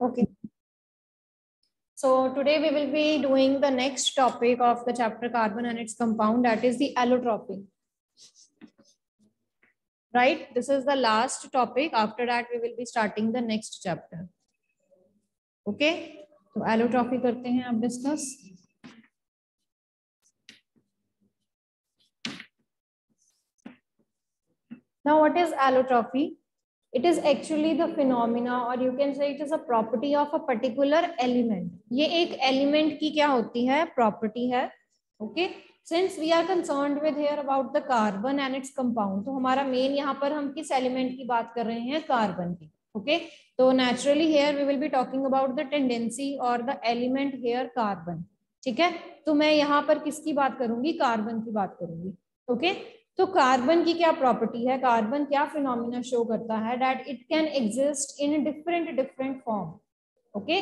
Okay. So today we will be doing the next topic of the chapter carbon and its compound that is the allotropy. Right? This is the last topic. After that we will be starting the next chapter. Okay? तो allotropy करते हैं आप discuss. Now what is allotropy? It is actually the phenomena और you can say it is a property of a particular element ये एक element की क्या होती है? प्रॉपर्टी है। Okay since we are concern with here about the carbon and its compound तो हमारा मेन यहाँ पर हम किस एलिमेंट की बात कर रहे हैं? कार्बन की। ओके तो naturally here we will be talking about the tendency और द एलिमेंट हेयर कार्बन ठीक है? तो मैं यहाँ पर किसकी बात करूँगी? कार्बन की बात करूँगी। ओके? तो कार्बन की क्या प्रॉपर्टी है? कार्बन क्या फिनोमिना शो करता है? That it can exist in different different form okay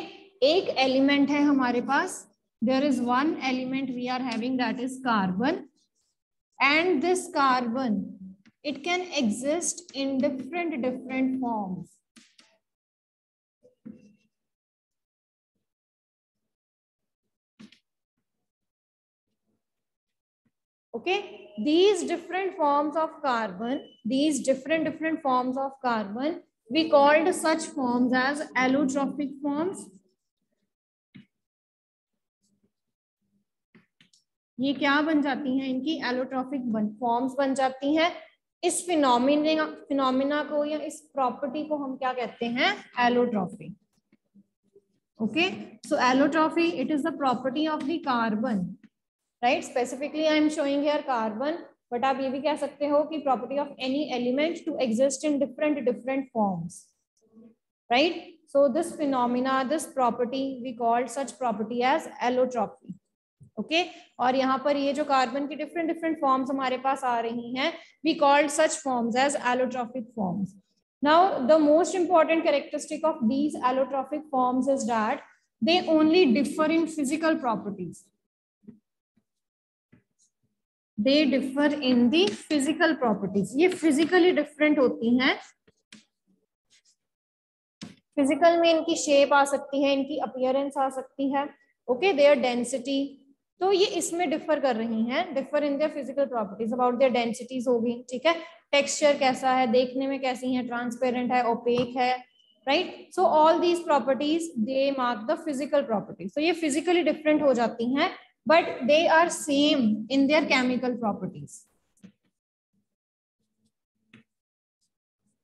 एक एलिमेंट है हमारे पास. There is one element we are having that is carbon and this carbon it can exist in different different forms okay? These different forms of carbon these different different forms of carbon we called such forms as allotrophic forms ये क्या बन जाती हैं इनकी allotropic forms बन जाती हैं इस फिनोमिना फिनोमिना को या इस प्रॉपर्टी को हम क्या कहते हैं allotropy okay so allotropy it is the property of the carbon right specifically I am showing here carbon but आप ये भी कह सकते हो कि property of any element to exist in different different forms right so this phenomena this property we called such property as allotropy okay और यहाँ पर ये जो कार्बन की डिफरेंट डिफरेंट फॉर्म्स हमारे पास आ रही हैं we called such forms as allotropic forms now the most important characteristic of these allotropic forms is that they only differ in physical properties. They differ in the physical properties ये physically different होती हैं। Physical में इनकी shape आ सकती है, इनकी appearance आ सकती है। ओके देयर डेंसिटी तो ये इसमें डिफर कर रही हैं differ in their physical properties about their densities होगी ठीक है? टेक्सचर कैसा है, देखने में कैसी है ट्रांसपेरेंट है ओपेक है right so all these properties they mark the physical properties तो ये फिजिकली डिफरेंट हो जाती हैं। But they are same in their chemical properties.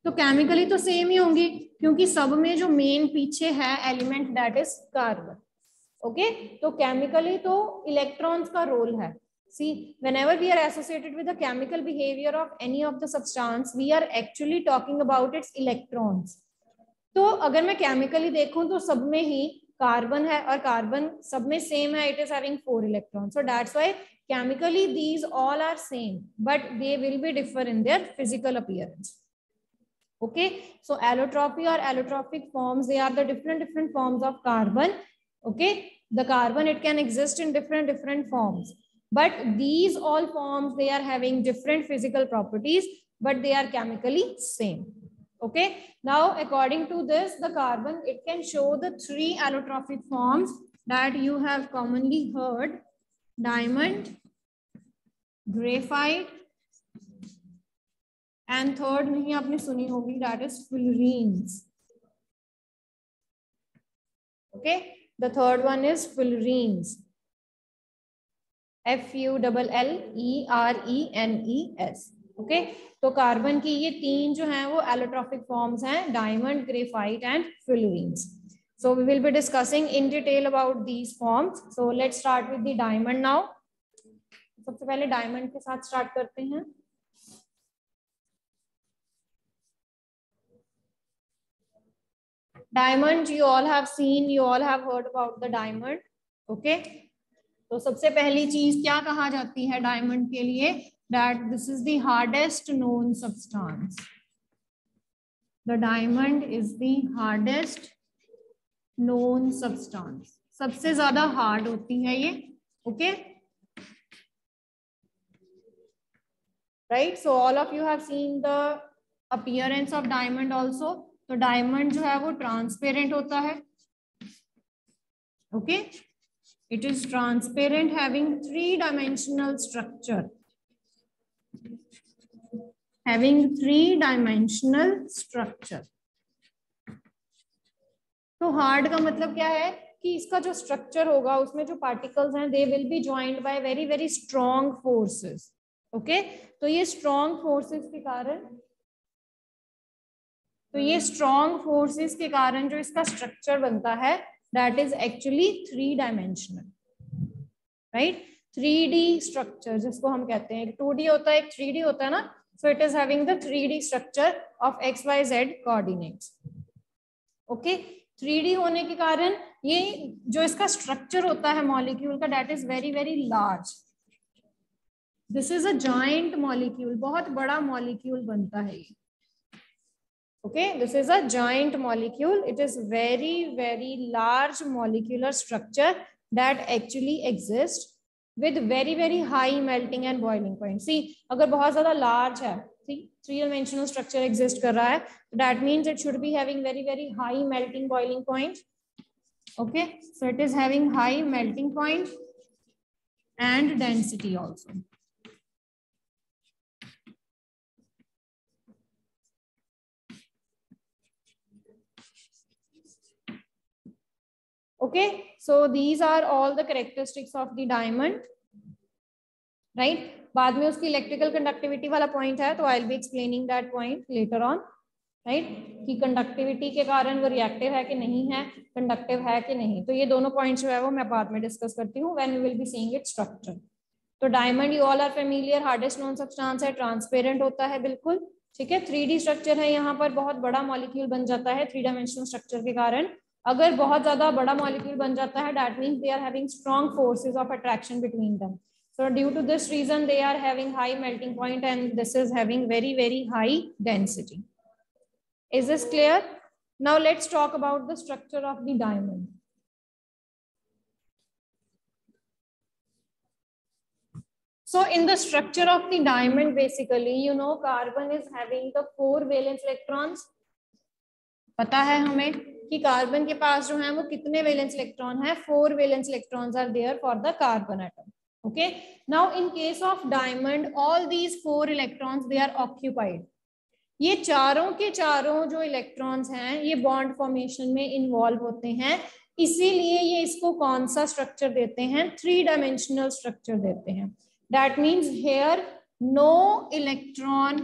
तो केमिकली तो सेम ही होंगी क्योंकि सब में जो मेन पीछे है element that is carbon okay तो केमिकली तो इलेक्ट्रॉन्स का रोल है see whenever we are associated with the chemical behavior of any of the substance we are actually talking about its electrons तो अगर मैं केमिकली देखूँ तो सब में ही कार्बन है और कार्बन सब में सेम है it is having four electron so that's why chemically these all are same but they will be differ in their physical appearance okay so allotropy और allotropic forms they are the different different forms of carbon okay the carbon it can exist in different different forms but these all forms they are having different physical properties but they are chemically same Okay. Now, according to this, the carbon, it can show the three allotrophic forms that you have commonly heard. Diamond, graphite, and third नहीं आपने सुनी होगी that is fullerenes. Okay. The third one is fullerenes. F U L L E R E N E S. Okay. तो carbon की ये तीन जो हैं वो एलोट्रॉफिक फॉर्म्स हैं diamond graphite and fullerenes so we will be discussing in detail about these forms. So let's start with the diamond now. सबसे पहले डायमंड के साथ स्टार्ट करते हैं। Diamond you all have seen you all have heard about the diamond okay तो सबसे पहली चीज़ क्या कहा जाती है डायमंड के लिए? that this is the hardest known substance. The diamond is the hardest known substance. सबसे ज्यादा हार्ड होती है ये okay right so all of you have seen the appearance of diamond also तो diamond जो है वो transparent होता है okay it is transparent having three dimensional structure Having three dimensional structure. तो हार्ड का मतलब क्या है? कि इसका जो स्ट्रक्चर होगा, उसमें जो पार्टिकल्स हैं they will be joint by very very strong forces okay तो ये स्ट्रॉन्ग फोर्सेस के कारण तो ये स्ट्रॉन्ग फोर्सेस के कारण जो इसका स्ट्रक्चर बनता है that is actually three dimensional right three D structure जिसको हम कहते हैं। टू डी होता है, एक थ्री डी होता है ना? It is having the three D structure of X Y Z coordinates okay होने के कारण ये जो इसका स्ट्रक्चर होता है मॉलिक्यूल का that is very very large this is a joint molecule बहुत बड़ा मॉलिक्यूल बनता है ये. Okay? This is a giant molecule. It is very very large molecular structure that actually exists. With very very high melting and boiling point see अगर बहुत ज़्यादा large है three dimensional structure exist कर रहा है that means it should be having very very high melting boiling point okay so it is having high melting point and density also Okay, so these are all the characteristics of the diamond, right? बाद में उसकी electrical conductivity वाला point है तो I be explaining that point later on right कि conductivity के कारण वो रिएक्टिव है कि नहीं है कंडक्टिव है कि नहीं. तो ये दोनों पॉइंट्स जो है वो मैं बाद में डिस्कस करती हूँ when we will be seeing it structure तो diamond you all are familiar hardest known substance है ट्रांसपेरेंट होता है बिल्कुल ठीक है? थ्री स्ट्रक्चर है यहाँ पर बहुत बड़ा मॉलिक्यूल बन जाता है थ्री डायमेंशनल स्ट्रक्चर के कारण. अगर बहुत ज़्यादा बड़ा मॉलिक्यूल बन जाता है that mean they are having strong forces of attraction between them so due to this reason they are having high melting point and this is having very very high density is this clear now let's talk about the structure of the diamond so, in the structure of the diamond, basically, you know, carbon is having the four valence electrons. pata hai hame कि carbon के पास जो है, वो कितने valence electron है? Four valence electrons are there for the carbon atom okay? Now, in case of diamond, all these four electrons, they are occupied. ये चारों के चारों जो इलेक्ट्रॉन्स हैं, ये बॉन्ड फॉर्मेशन में इन्वॉल्व होते हैं। इसीलिए ये इसको कौन सा स्ट्रक्चर देते हैं? थ्री डायमेंशनल स्ट्रक्चर देते हैं। That means here no electron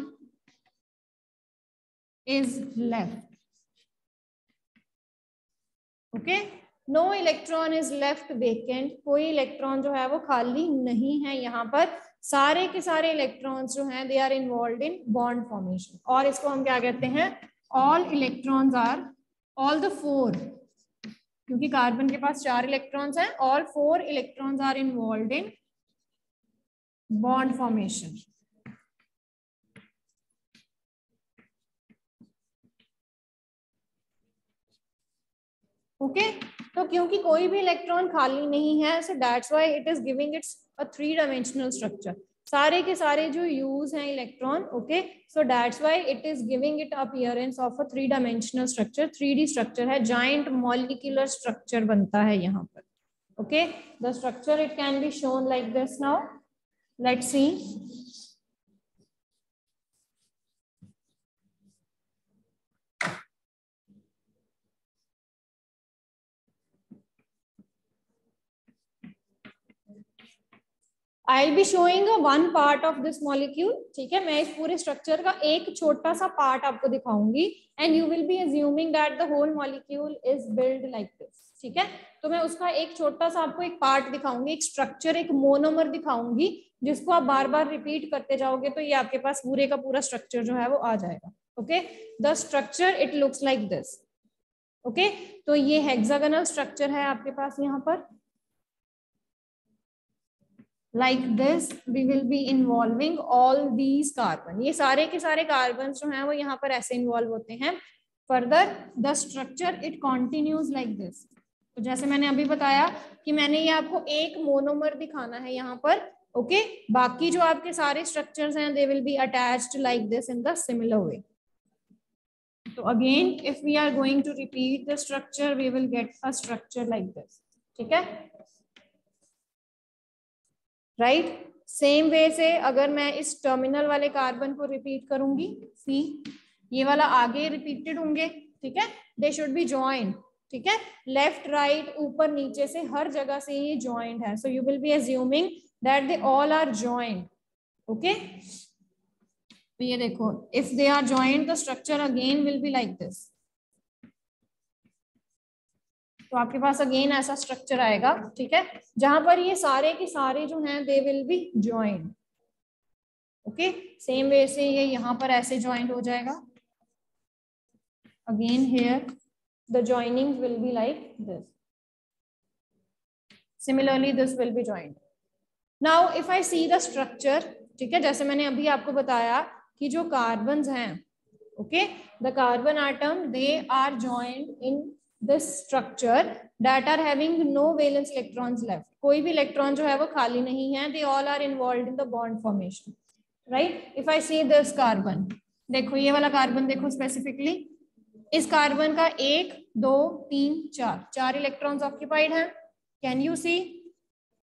is left okay no electron is left vacant कोई इलेक्ट्रॉन जो है वो खाली नहीं है यहाँ पर। सारे के सारे इलेक्ट्रॉन्स जो हैं they are involve in bond formation और इसको हम क्या कहते हैं? All electrons are all the four क्योंकि कार्बन के पास चार इलेक्ट्रॉन्स हैं all four electrons are involve in bond formation okay? तो क्योंकि कोई भी इलेक्ट्रॉन खाली नहीं है so that's why it is giving its a three dimensional structure सारे के सारे जो यूज़ हैं electron okay so that's why it is giving it appearance of a three dimensional structure three D structure है joint molecular structure बनता है यहाँ पर okay the structure it can be shown like this now let see I be showing one part of this molecule ठीक है? मैं इस पूरे स्ट्रक्चर का एक छोटा सा पार्ट आपको दिखाऊँगी and you will be assuming that the whole molecule is build like this ठीक है? तो मैं उसका एक छोटा सा आपको एक पार्ट दिखाऊँगी, एक स्ट्रक्चर एक मोनोमर दिखाऊँगी, जिसको आप बार बार रिपीट करते जाओगे तो ये आपके पास पूरे का पूरा स्ट्रक्चर जो है वो आ जाएगा okay the structure it looks like this okay तो ये हेक्सागनल स्ट्रक्चर है आपके पास यहाँ पर like this, we will be involving all these carbon. ये सारे के सारे कार्बन जो हैं, वो यहाँ पर ऐसे इन्वॉल्व होते हैं। Further the structure it continues like this तो जैसे मैंने अभी बताया कि मैंने ये आपको एक मोनोमर दिखाना है यहाँ पर ओके okay? बाकी जो आपके सारे स्ट्रक्चर्स हैं they will be attached like this in the similar way तो again if we are going to repeat the structure we will get a structure like this ठीक है? राइट सेम वे से अगर मैं इस टर्मिनल वाले carbon को repeat करूँगी सी ये वाला आगे रिपीटेड होंगे, ठीक है? दे शुड बी ज्वाइन ठीक है? लेफ़्ट राइट ऊपर, नीचे से हर जगह से ये ज्वाइंट है। So you will be assuming that they all are joint okay ये देखो if they are joint the structure again will be like this तो आपके पास अगेन ऐसा स्ट्रक्चर आएगा, ठीक है? जहाँ पर ये सारे के सारे जो हैं they will be joint okay same way से ये यहाँ पर ऐसे ज्वाइंट हो जाएगा. Again here the joining will be like this similarly this will be joint now if I see the structure ठीक है? जैसे मैंने अभी आपको बताया कि जो कार्बन हैं okay the carbon atom they are joint in this structure that are having no valence electrons left कोई भी इलेक्ट्रॉन जो है वो खाली नहीं है they all are involved in the bond formation right if i see this carbon देखो ये वाला कार्बन देखो स्पेसिफिकली इस कार्बन का एक दो तीन चार चार इलेक्ट्रॉन्स ऑक्यूपाइड हैं can you see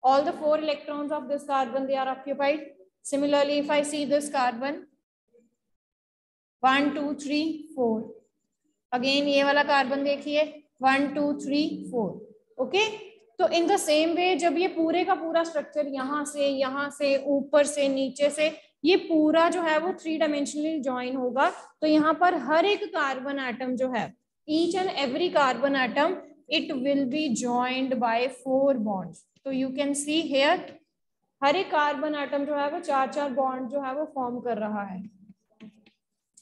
all the four electrons of this carbon they are occupied similarly if i see this carbon one two three four again ये वाला कार्बन देखिए one, two, three, four okay तो in the same way जब ये पूरे का पूरा structure यहाँ से यहाँ से, ऊपर से, नीचे से, ये पूरा जो है वो थ्री डायमेंशनली ज्वाइन होगा तो यहाँ पर हर एक कार्बन एटम जो है each and every carbon atom it will be joined by four bonds तो यू कैन सी हेयर हर एक कार्बन एटम जो है वो चार चार बॉन्ड जो है वो फॉर्म कर रहा है।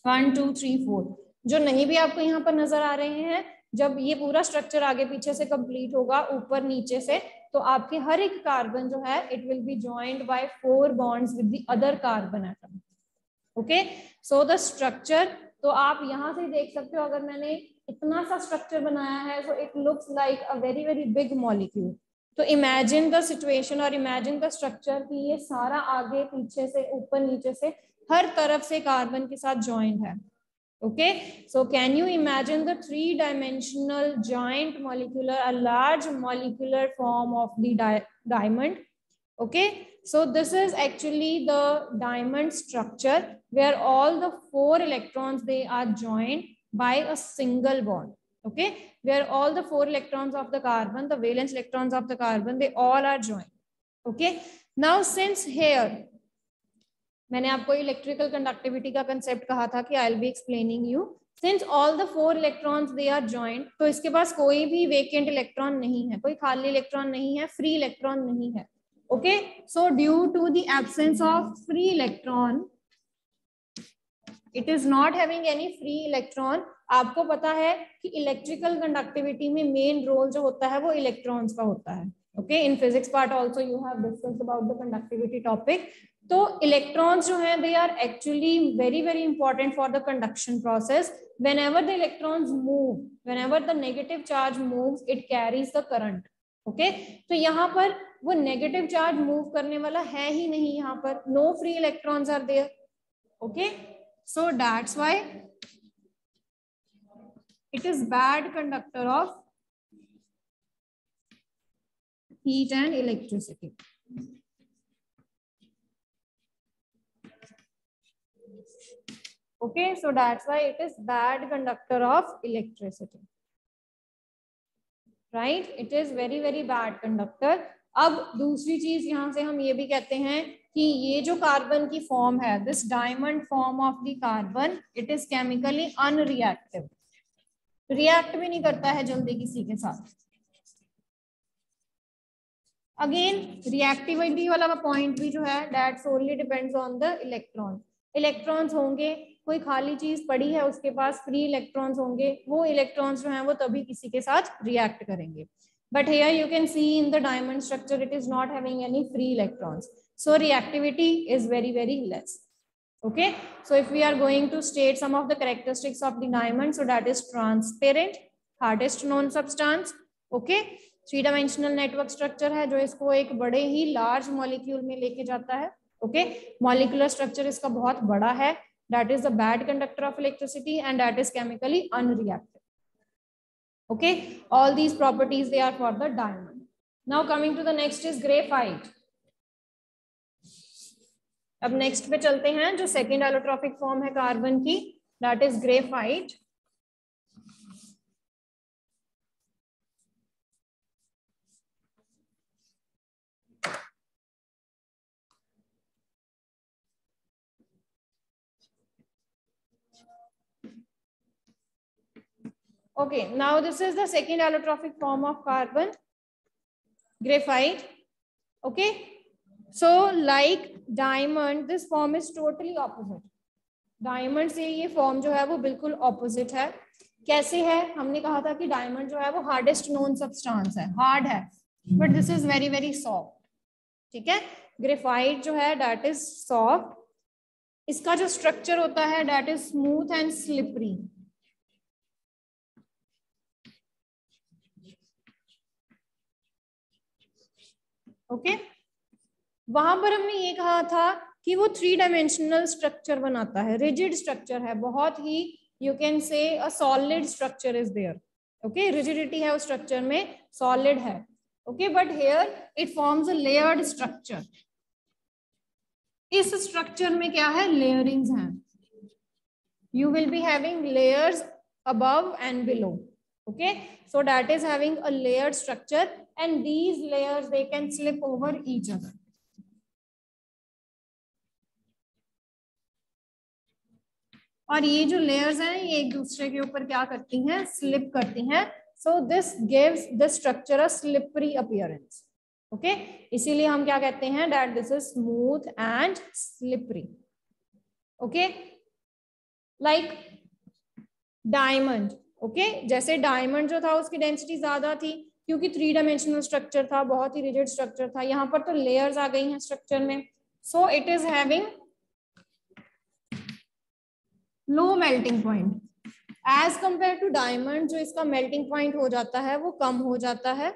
वन, टू, थ्री, फोर, जो नहीं भी आपको यहाँ पर नज़र आ रहे हैं जब ये पूरा स्ट्रक्चर आगे पीछे से कंप्लीट होगा, ऊपर नीचे से तो आपके हर एक कार्बन जो है it will be joint by four bonds with the other carbon atom okay so the structure तो आप यहाँ से देख सकते हो, अगर मैंने इतना सा स्ट्रक्चर बनाया है so it looks like a very very big molecule तो इमेजिन द सिचुएशन और इमेजिन द स्ट्रक्चर कि ये सारा आगे पीछे से, ऊपर नीचे से, हर तरफ़ से कार्बन के साथ ज्वाइंट है। Okay? So can you imagine the three dimensional giant molecular a large molecular form of the di diamond? Okay? So this is actually the diamond structure where all the four electrons they are joined by a single bond. Okay? Where all the four electrons of the carbon the valence electrons of the carbon they all are joined. Okay? Now since here मैंने आपको electrical conductivity का concept कहा था कि I be explaining you since all the four electrons they are joint तो इसके पास कोई भी वेकेंट इलेक्ट्रॉन नहीं है, कोई खाली इलेक्ट्रॉन नहीं है फ्री इलेक्ट्रॉन नहीं है. Okay so due to the absence of free electron it is not having any free electron आपको पता है कि इलेक्ट्रिकल कंडक्टिविटी में मेन रोल जो होता है वो इलेक्ट्रॉन्स का होता है. Okay in physics part also you have discuss about the conductivity topic तो इलेक्ट्रॉन्स जो हैं they are actually very very important for the conduction process whenever the electrons move whenever the negative charge move it carries the current okay तो यहाँ पर वो negative charge move करने वाला है ही नहीं यहाँ पर. No free electrons are there okay so that's why it is bad conductor of heat and electricity okay, so that's why it is bad conductor of electricity. Right? It is very very bad conductor. अब दूसरी चीज़ यहाँ से हम ये भी कहते हैं कि ये जो कार्बन की फॉर्म है this diamond form of the carbon it is chemically unreactive react भी नहीं करता है जल्दी किसी के साथ। अगेन रिएक्टिविटी वाला पॉइंट भी जो है that solely depends on the electron electrons होंगे कोई खाली चीज़ पड़ी है, उसके पास फ्री इलेक्ट्रॉन्स होंगे, वो इलेक्ट्रॉन्स जो हैं, वो तभी किसी के साथ रिएक्ट करेंगे। But here you can see in the diamond structure it is not having any free electrons so reactivity is very very less okay so if we are going to state some of the characteristics of the diamond so that is transparent hardest known substance okay three dimensional network structure है, जो इसको एक बड़े ही large molecule में लेके जाता है। ओके मॉलिकुलर स्ट्रक्चर इसका बहुत बड़ा है। that is a bad conductor of electricity and that is chemically unreactive okay all these properties they are for the diamond now coming to the next is graphite अब next पे चलते हैं जो second allotropic form है carbon की that is graphite Okay, now this is the second allotropic form of carbon, graphite. Okay, so like diamond, this form is totally opposite. Diamond से ये form जो है वो बिल्कुल ऑपोजिट है। कैसे है? हमने कहा था कि डायमंड जो है वो हार्डेस्ट नोन सब्सटेंस है। हार्ड है but this is very very soft ठीक है? ग्रेफाइट जो है डेट इज़ सॉफ्ट इसका जो स्ट्रक्चर होता है that is smooth and slippery okay वहाँ पर हमने ये कहा था कि वो थ्री डायमेंशनल स्ट्रक्चर बनाता है। रिजिड स्ट्रक्चर है, बहुत ही you can say a solid structure is there okay rigidity है उस स्ट्रक्चर में सॉलिड है। Okay but here it forms a layered structure इस स्ट्रक्चर में क्या है? लेयरिंग्स हैं। You will be having layers above and below. Okay? So, that is having a layered structure and these layers, they can slip over each other. और ये जो layers हैं, ये एक दूसरे के ऊपर क्या करती हैं? स्लिप करती हैं। So this gives the structure a slippery appearance okay इसीलिए हम क्या कहते हैं that this is smooth and slippery okay like diamond okay जैसे डायमंड जो था, उसकी डेंसिटी ज़्यादा थी क्योंकि थ्री डायमेंशनल स्ट्रक्चर था, बहुत ही रिजिड स्ट्रक्चर था। यहाँ पर तो लेयर्स आ गई हैं स्ट्रक्चर में। So it is having low melting point as compare to diamond जो इसका मेल्टिंग पॉइंट हो जाता है, वो कम हो जाता है।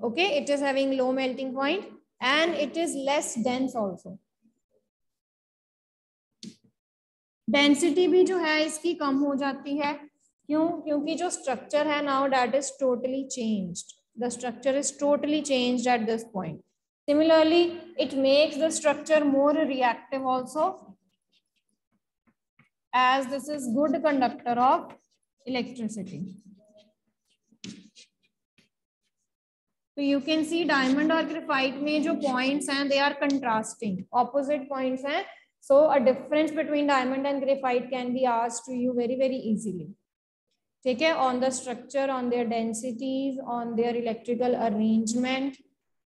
Okay it is having low melting point and it is less dense also density भी जो है, इसकी कम हो जाती है। क्यों? क्योंकि जो स्ट्रक्चर है now that is totally changed the structure is totally changed at this point. Similarly, it makes the structure more reactive also as this is good conductor of electricity. So you can see diamond or graphite में जो points हैं they are contrasting opposite points हैं so a difference between diamond and graphite can be asked to you very very easily. ठीक है? On the structure on their densities on their electrical arrangement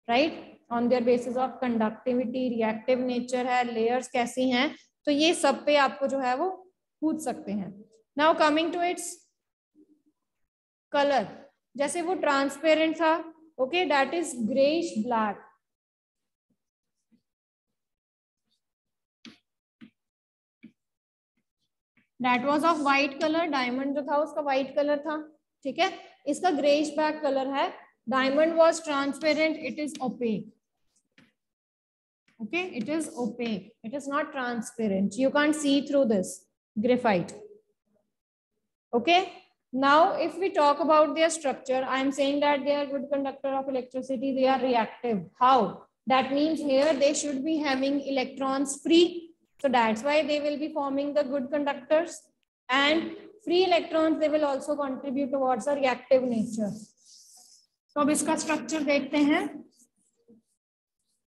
right on their basis of conductivity reactive nature है layers कैसी हैं? तो ये सब पे आपको जो है वो पूछ सकते हैं। Now coming to its colour जैसे वो ट्रांसपेरेंट था okay that is greyish black that was off white colour diamond जो था उसका व्हाइट कलर था ठीक है इसका ग्रेश बैक कलर है diamond was transparent it is opaque okay it is opaque it is not transparent you can't see through this graphite okay now if we talk about their structure i am saying that they are good conductor of electricity they are reactive how that means here they should be having electrons free So that's why they will be forming the good conductors and free electrons, they will also contribute towards a reactive nature. तो अब इसका structure देखते हैं।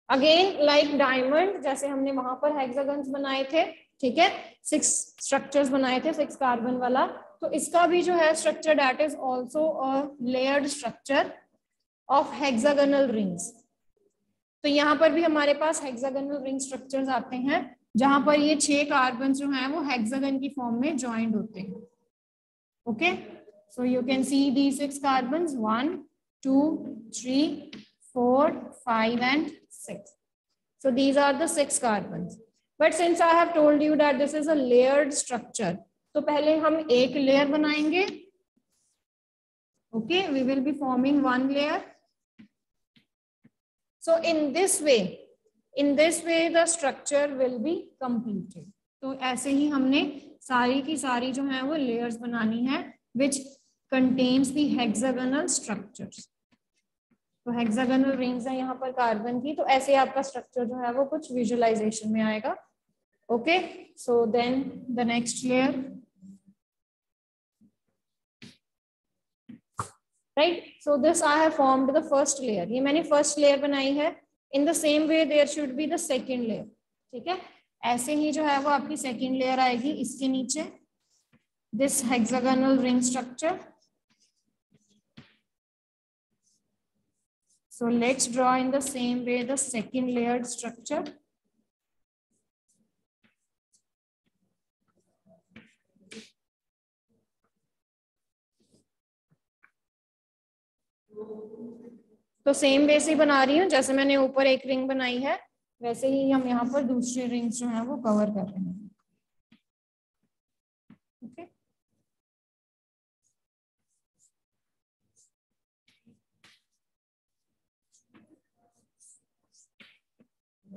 Again like diamond जैसे हमने वहाँ पर hexagons बनाए थे ठीक है? सिक्स स्ट्रक्चर्स बनाए थे सिक्स कार्बन वाला। तो इसका भी जो है structure that is also layered structure of hexagonal rings तो यहाँ पर भी हमारे पास हेक्सागोनल रिंग स्ट्रक्चर्स आते हैं। जहाँ पर ये छह कार्बन जो है वो हेक्सागन की फॉर्म में ज्वाइंट होते हैं। Okay so you can see the six carbon one two three four five and six so these are six carbon but since I have told you that this is a layered structure तो पहले हम एक layer बनाएँगे। Okay we will be forming one layer so in this way in this way the structure will be completed तो ऐसे ही हमने सारी की सारी जो है वो लेयर्स बनानी है विच कंटेन्स दी स्ट्रक्चर्स तो हेक्सागोनल रिंग्स है यहाँ पर कार्बन की तो ऐसे ही आपका स्ट्रक्चर जो है वो कुछ विजुअलाइजेशन में आएगा। Okay so then the next layer right so this I have formed the first layer ये मैंने फ़र्स्ट लेयर बनाई है। In the same way there should be the second layer ठीक है? ऐसे ही जो है वो आपकी सेकेंड लेयर आएगी, इसके नीचे। This hexagonal ring structure So, let's draw in the same way the second layered structure. तो सेम वे से बना रही हूँ। जैसे मैंने ऊपर एक रिंग बनाई है, वैसे ही हम यहाँ पर दूसरी रिंग्स जो है वो कवर कर रहे हैं। Okay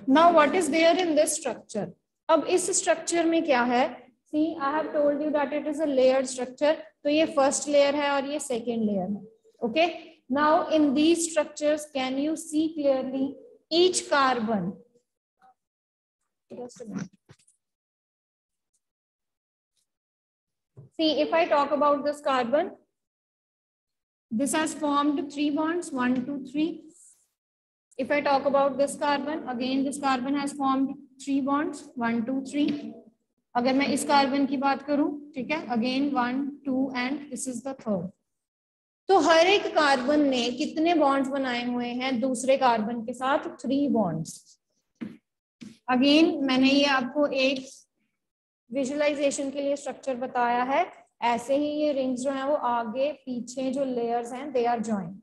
now what is there in this structure अब इस स्ट्रक्चर में क्या है? See I have told you that it is a layered structure तो ये फ़र्स्ट लेयर है और ये सेकेंड लेयर है। Okay Now in these structures can you see clearly each carbon see if i talk about this carbon this has formed three bonds one two three If I talk about this carbon, again this carbon has formed three bonds, one, two, three. अगर मैं इस carbon की बात करूं ठीक है again one two and this is the third तो हर एक कार्बन ने कितने बॉन्ड्स बनाए हुए हैं? दूसरे कार्बन के साथ थ्री बॉन्ड्स अगेन मैंने ये आपको एक विजुअलाइजेशन के लिए स्ट्रक्चर बताया है। ऐसे ही ये रिंग्स जो है, वो आगे पीछे जो लेयर्स हैं दे आर ज्वाइंट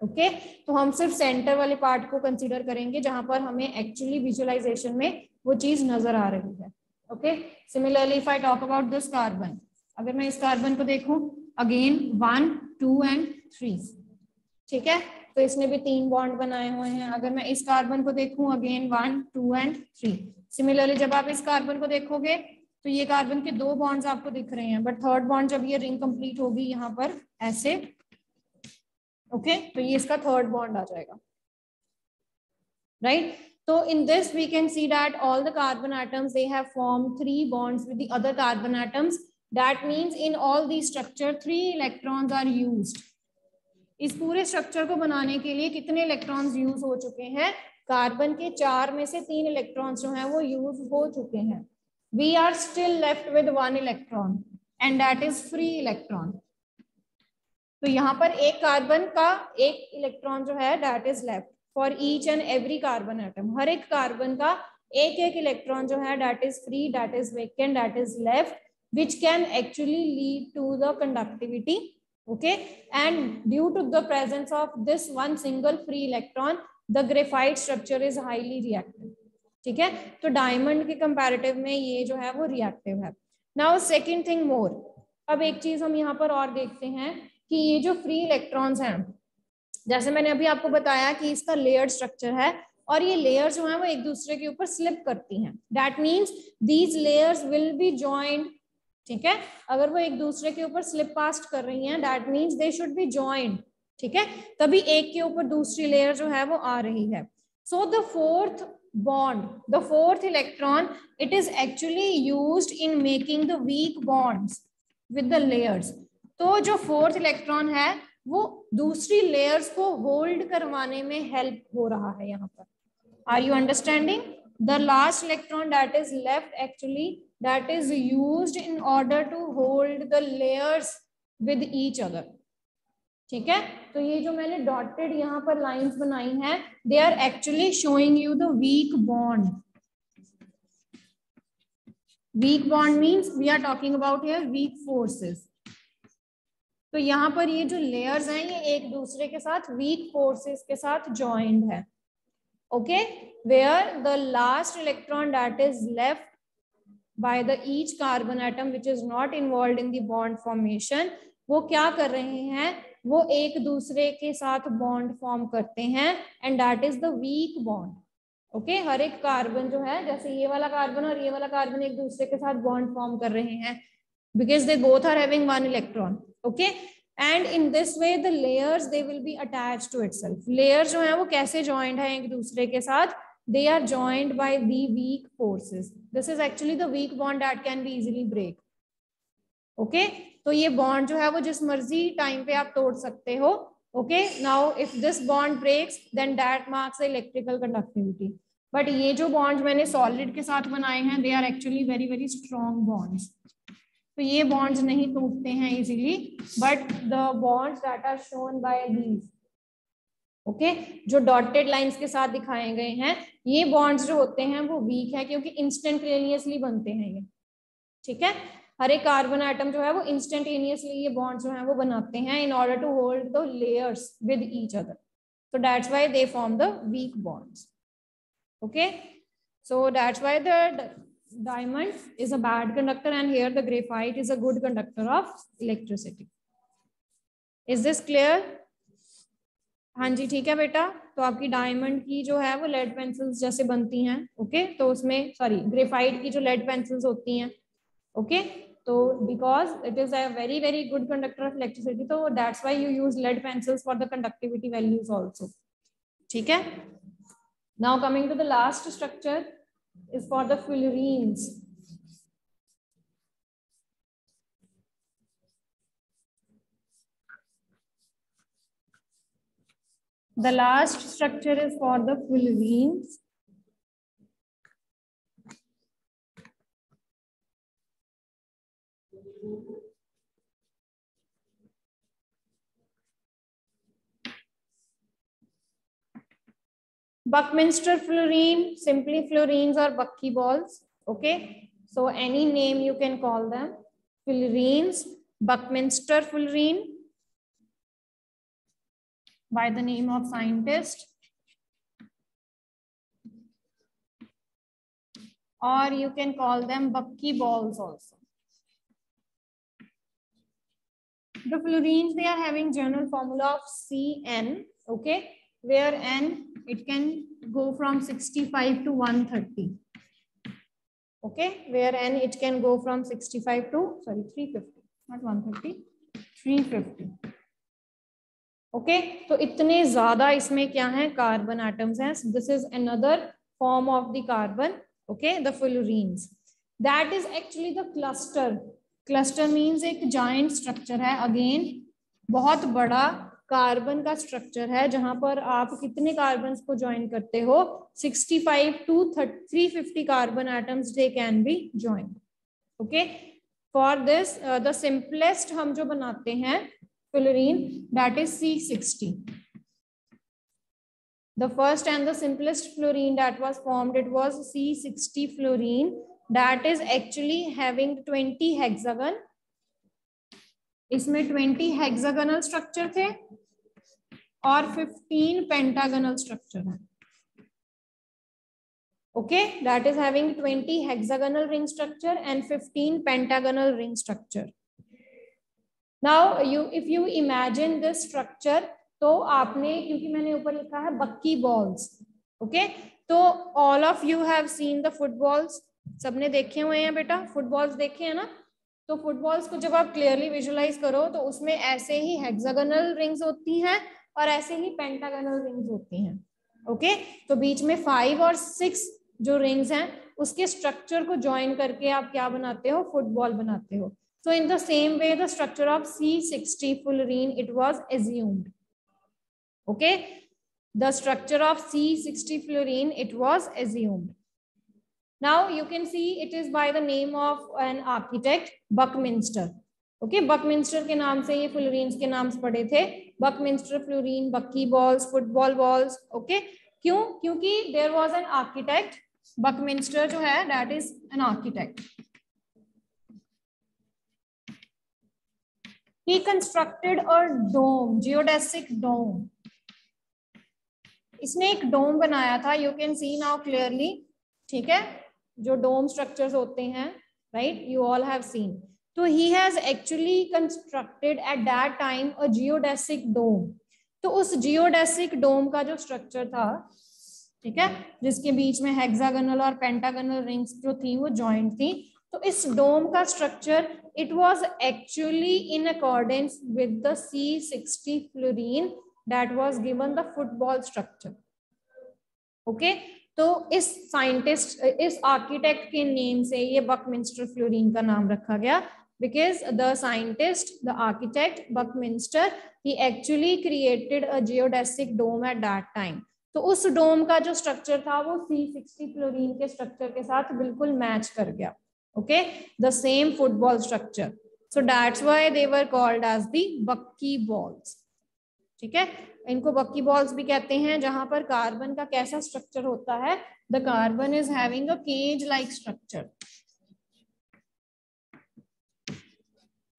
ओके तो हम सिर्फ़ सेंटर वाले पार्ट को कंसिडर करेंगे, जहाँ पर हमें एक्चुअली विजुअलाइजेशन में वो चीज़ नज़र आ रही है। Okay similarly if I talk about this carbon अगर मैं इस कार्बन को देखूँ again one two and three ठीक है? तो इसने भी तीन बॉन्ड बनाए हुए हैं। अगर मैं इस कार्बन को देखूँ again one two and three similarly जब आप इस कार्बन को देखोगे तो ये कार्बन के दो बॉन्ड्स आपको दिख रहे हैं। बट थर्ड बॉन्ड जब ये रिंग कंप्लीट होगी यहाँ पर, ऐसे। Okay okay? तो ये इसका थर्ड बॉन्ड आ जाएगा। Right so in this, we can see that all the carbon atoms, they have formed three bonds with the other carbon atoms. That means in all these structure, three electrons are used. इस पूरे structure को बनाने के लिए कितने electrons use हो चुके हैं? कार्बन के चार में से तीन इलेक्ट्रॉन्स जो हैं, वो यूज़ हो चुके हैं। We are still left with one electron and that is free electron तो यहाँ पर एक कार्बन का एक इलेक्ट्रॉन जो है that is left for each and every carbon atom हर एक कार्बन का एक एक इलेक्ट्रॉन जो है that is free that is vacant that is left which can actually lead to the conductivity, okay? And due to the presence of this one single free electron, the graphite structure is highly reactive, ठीक है? तो diamond के comparative में ये जो है वो reactive है। नाउ सेकंड थिंग मोर अब एक चीज़ हम यहाँ पर और देखते हैं कि ये जो फ्री इलेक्ट्रॉन्स हैं, जैसे मैंने अभी आपको बताया कि इसका लेयर स्ट्रक्चर है, और ये लेयर जो है वो एक दूसरे के ऊपर स्लिप करती हैं। That means these layers will be joint ठीक है? अगर वो एक दूसरे के ऊपर स्लिप पास्ट कर रही हैं that means they should be joint ठीक है? तभी एक के ऊपर दूसरी लेयर जो है वो आ रही है। So the fourth bond, the fourth electron, it is actually used in making the weak bonds with the layers. तो जो फोर्थ इलेक्ट्रॉन है, वो दूसरी लेयर्स को होल्ड करवाने में हेल्प हो रहा है यहाँ पर। Are you understanding the last electron that is left actually that is use in order to hold the layers with each other ठीक है? तो ये जो मैंने डॉटेड यहाँ पर लाइंस बनाई हैं they are actually showing you the weak bond weak bond means we are talking about here weak forces तो यहाँ पर ये जो लेयर्स हैं, ये एक दूसरे के साथ वीक फोर्सेस के साथ ज्वाइंट है। Okay where the last electron that is left by the each carbon atom which is not involve in the bond formation वो क्या कर रहे हैं? वो एक दूसरे के साथ बॉन्ड फॉर्म करते हैं and that is the weak bond okay हर एक कार्बन जो है, जैसे ये वाला कार्बन और ये वाला कार्बन एक दूसरे के साथ बॉन्ड फॉर्म कर रहे हैं because they both are having one electron okay? And in this way the layers they will be attach to itself layer जो है, वो कैसे ज्वाइंट है एक दूसरे के साथ? They are joined by the weak forces. This is actually the weak bond that can be easily break. Okay? तो ये बॉन्ड जो है, वो जिस मर्ज़ी टाइम पे आप तोड़ सकते हो okay now if this bond breaks then that marks electrical conductivity but ये जो बॉन्ड मैंने सॉलिड के साथ बनाए हैं they are actually very very strong bonds तो ये बॉन्ड्स नहीं टूटते हैं easily but the bonds that are shown by these okay जो डॉटेड लाइंस के साथ दिखाए गए हैं, ये बॉन्ड्स जो होते हैं वो वीक है क्योंकि इंस्टेंटेनियसली बनते हैं ये, ठीक है? हर एक कार्बन आइटम जो है वो इंस्टेंटेनियसली ये बॉन्ड जो है वो बनाते हैं in order to hold the layers with each other so that's why they form the weak bonds, okay? So that's why the diamond is a bad conductor and here the graphite is a good conductor of electricity. Is this clear? हाँ जी, ठीक है बेटा? तो आपकी diamond की जो है वो लेड पेंसिल्स जैसे बनती हैं ओके तो उसमें सॉरी ग्रेफाइट की जो लेड पेंसिल्स होती हैं ओके तो because it is a very very good conductor of electricity तो that's why you use lead pencils for the conductivity values also ठीक है? Now coming to the last structure is for the fullerenes. The last structure is for the fullerenes. Buckminster fluorine, simply fluorines or buckyballs. Okay, so any name you can call them. Fluorines, Buckminster fluorine by the name of scientist. Or you can call them buckyballs also. The fluorines, they are having general formula of CN, okay, where N it can go from 65 to 130 okay where n it can go from 65 to sorry 350 not 130 350 okay okay, तो इतने ज़्यादा इसमें क्या है? Carbon atoms हैं। This is another form of the carbon okay the fullerenes that is actually the cluster cluster means एक joint structure है। Again बहुत बड़ा कार्बन का स्ट्रक्चर है, जहाँ पर आप कितने कार्बन को ज्वाइन करते हो? 65 five two three fifty carbon atoms they can be join okay for this the simplest हम जो बनाते हैं fullerene that is C sixty the first and the simplest fullerene that was formed it was C sixty fullerene that is actually having twenty hexagon इसमें twenty hexagonal structure थे और fifteen pentagonal structure okay that is having twenty hexagonal ring structure and fifteen pentagonal ring structure now you if you imagine this structure तो आपने, क्योंकि मैंने ऊपर लिखा है बक्की बॉल्स ओके तो all of you have seen the footballs सबने देखे हुए हैं बेटा? फुटबॉल्स देखे हैं ना? तो फुटबॉल्स को जब आप क्लियरली विजुलाइज करो तो उसमें ऐसे ही हेक्सागोनल रिंग्स होती हैं और ऐसे ही पेंटागोनल रिंग्स होती हैं ओके तो बीच में फाइव और सिक्स जो रिंग्स हैं, उसके स्ट्रक्चर को ज्वाइन करके आप क्या बनाते हो? फुटबॉल बनाते हो। So so in the same way, the structure of c60 fullerene it was assumed, okay? The structure of c60 fullerene it was assumed. Now, you can see it is by the name of an architect, buckminster. Okay Buckminster के नाम से ये fullerenes के नाम पड़े थे। Buckminster fullerene bucky balls football balls okay क्यों? क्योंकि there was an architect Buckminster जो है that is an architect he constructed a dome, geodesic dome. इसने एक डोम बनाया था you can see now clearly ठीक है? जो डोम स्ट्रक्चर्स होते हैं right you all have seen तो he has actually constructed at that time a geodesic dome तो उस जियोडेसिक डोम का जो स्ट्रक्चर था ठीक है जिसके बीच में हेक्सागोनल और पेंटागोनल रिंग्स जो थी वो जॉइंट थी तो इस डोम का structure it was actually in accordance with the C60 fluorine that was given the football structure. Okay, तो इस साइंटिस्ट, इस आर्किटेक्ट के नेम से ये बकमिंस्टर फ्लोरीन का नाम रखा गया, because the scientist, the architect buckminster, he actually created a geodesic dome at that time. तो उस डोम का जो स्ट्रक्चर था, वो सी सिक्सटी फ्लोरीन के स्ट्रक्चर के साथ बिल्कुल मैच कर गया okay the same football structure so that's why they were called as the bucky balls ठीक है? इनको बक्की बॉल्स भी कहते हैं, जहाँ पर कार्बन का कैसा स्ट्रक्चर होता है? The carbon is having a cage like structure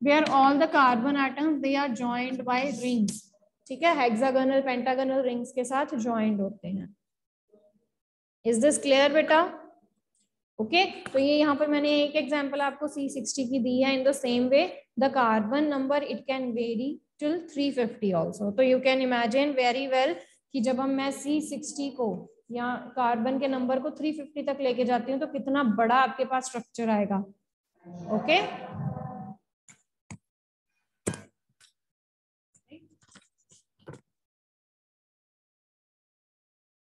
where all the carbon atoms, they are joined by rings. ठीक है? हेक्सागोनल पेंटागोनल रिंग्स के साथ ज्वाइंट होते हैं. इज़ दिस क्लियर बेटा? Okay okay? तो ये यहाँ पर मैंने एक एग्जांपल आपको सी सिक्सटी की दी है. In the same way the carbon number it can vary till 350 also तो you can imagine very well कि जब हम मैं सी सिक्सटी को या कार्बन के नंबर को 350 तक लेके जाती हूँ तो कितना बड़ा आपके पास स्ट्रक्चर आएगा ओके okay?